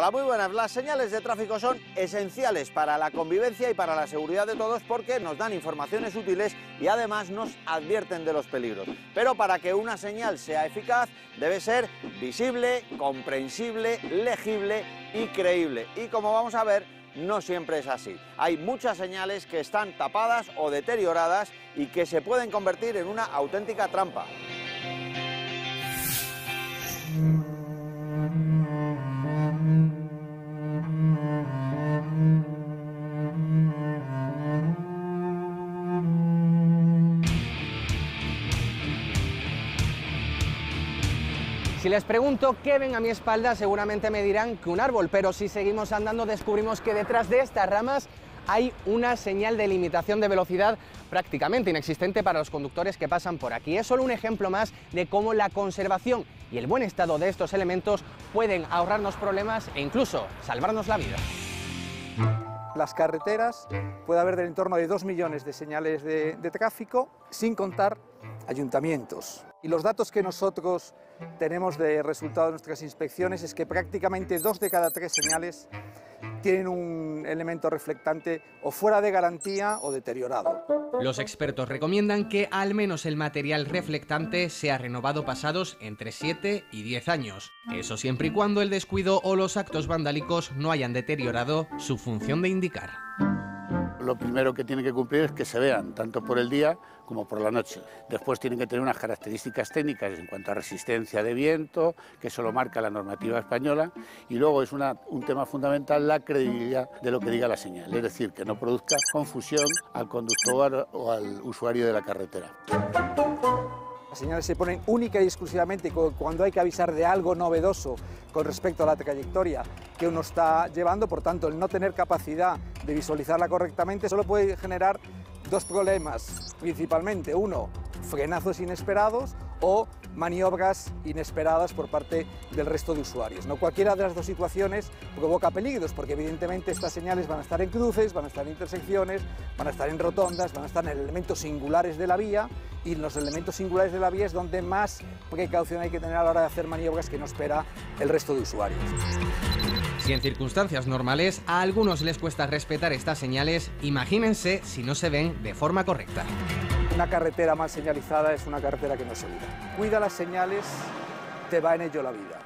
Hola, muy buenas. Las señales de tráfico son esenciales para la convivencia y para la seguridad de todos porque nos dan informaciones útiles y además nos advierten de los peligros. Pero para que una señal sea eficaz debe ser visible, comprensible, legible y creíble. Y como vamos a ver, no siempre es así. Hay muchas señales que están tapadas o deterioradas y que se pueden convertir en una auténtica trampa. Si les pregunto qué ven a mi espalda, seguramente me dirán que un árbol, pero si seguimos andando descubrimos que detrás de estas ramas hay una señal de limitación de velocidad prácticamente inexistente para los conductores que pasan por aquí. Es solo un ejemplo más de cómo la conservación y el buen estado de estos elementos pueden ahorrarnos problemas e incluso salvarnos la vida. Las carreteras puede haber del entorno de 2 millones de señales de, de tráfico, sin contar ayuntamientos. Y los datos que nosotros tenemos de resultado de nuestras inspecciones es que prácticamente dos de cada tres señales tienen un elemento reflectante o fuera de garantía o deteriorado. Los expertos recomiendan que al menos el material reflectante sea renovado pasados entre 7 y 10 años. Eso siempre y cuando el descuido o los actos vandálicos no hayan deteriorado su función de indicar lo primero que tienen que cumplir es que se vean, tanto por el día como por la noche. Después tienen que tener unas características técnicas en cuanto a resistencia de viento, que eso lo marca la normativa española, y luego es un tema fundamental la credibilidad de lo que diga la señal, es decir, que no produzca confusión al conductor o al usuario de la carretera. Las señales se ponen única y exclusivamente cuando hay que avisar de algo novedoso con respecto a la trayectoria que uno está llevando, por tanto el no tener capacidad de visualizarla correctamente solo puede generar dos problemas principalmente. Uno, frenazos inesperados o maniobras inesperadas por parte del resto de usuarios. No cualquiera de las dos situaciones provoca peligros, porque evidentemente estas señales van a estar en cruces, van a estar en intersecciones, van a estar en rotondas, van a estar en elementos singulares de la vía y los elementos singulares de la vía es donde más precaución hay que tener a la hora de hacer maniobras que no espera el resto de usuarios. Si en circunstancias normales a algunos les cuesta respetar estas señales, imagínense si no se ven de forma correcta. Una carretera mal señalizada es una carretera que no es segura. Cuida las señales, te va en ello la vida.